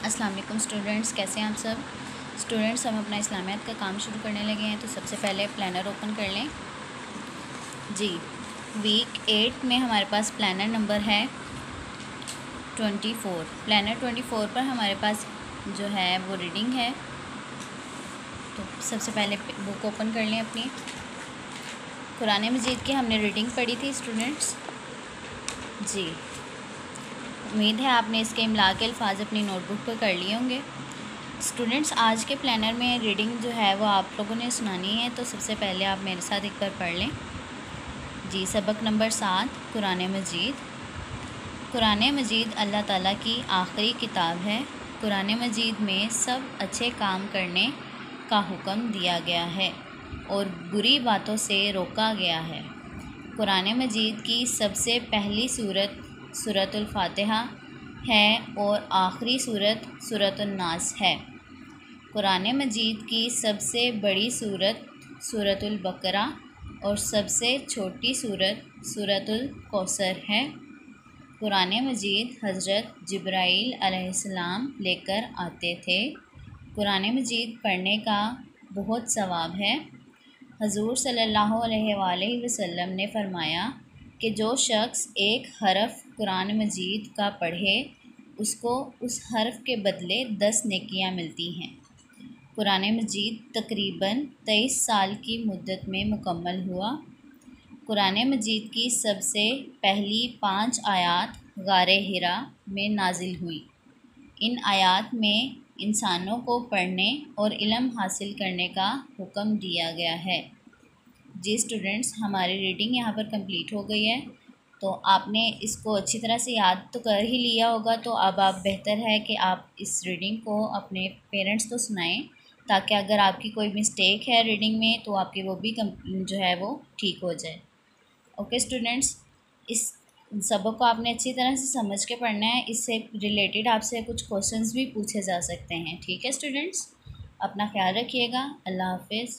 अस्सलाम वालेकुम स्टूडेंट्स, कैसे हैं आप सब? स्टूडेंट्स, हम अपना इस्लामियात का काम शुरू करने लगे हैं तो सबसे पहले प्लानर ओपन कर लें। जी वीक एट में हमारे पास प्लानर नंबर है twenty four planner twenty four पर हमारे पास जो है, वो रीडिंग है। तो सबसे पहले बुक ओपन कर लें अपनी। कुरान मजीद की हमने रीडिंग पढ़ी थी, स्टूडेंट्स। जी उम्मीद है आपने इसके इमला के अल्फाज अपनी नोटबुक पर कर लिए होंगे। स्टूडेंट्स आज के प्लानर में रीडिंग जो है वो आप लोगों ने सुनानी है तो सबसे पहले आप मेरे साथ एक बार पढ़ लें। जी, सबक नंबर सात, कुरान मजीद। कुरान मजीद अल्लाह ताला की आखिरी किताब है। कुरान मजीद में सब अच्छे काम करने का हुक्म दिया गया है और बुरी बातों से रोका गया है। कुरान मजीद की सबसे पहली सूरत सूरतुल्फ़ातिहा है और आखिरी सूरत सूरतुलनास है। कुरान मजीद की सबसे बड़ी सूरत सूरतुलबकरा और सबसे छोटी सूरत सूरतुल कौसर है। कुरान मजीद हज़रत जब्राईल अलैहिस्सलाम लेकर आते थे। कुरान मजीद पढ़ने का बहुत सवाब है। हजूर सल्लल्लाहु अलैहि वसल्लम ने फरमाया कि जो शख्स एक हरफ कुरान मजीद का पढ़े, उसको उस हर्फ के बदले दस नेकियाँ मिलती हैं। कुरान मजीद तकरीबन तेईस साल की मुद्दत में मुकम्मल हुआ। कुरान मजीद की सबसे पहली पाँच आयात गार हिरा में नाजिल हुई। इन आयात में इंसानों को पढ़ने और इलम हासिल करने का हुक्म दिया गया है। जी स्टूडेंट्स, हमारी रीडिंग यहाँ पर कंप्लीट हो गई है। तो आपने इसको अच्छी तरह से याद तो कर ही लिया होगा। तो अब आप बेहतर है कि आप इस रीडिंग को अपने पेरेंट्स को सुनाएँ, ताकि अगर आपकी कोई मिस्टेक है रीडिंग में तो आपकी वो भी जो है वो ठीक हो जाए। ओके स्टूडेंट्स इस सबक को आपने अच्छी तरह से समझ के पढ़ना है। इससे रिलेटेड आपसे कुछ क्वेश्चंस भी पूछे जा सकते हैं। ठीक है स्टूडेंट्स अपना ख्याल रखिएगा। अल्लाह हाफिज़।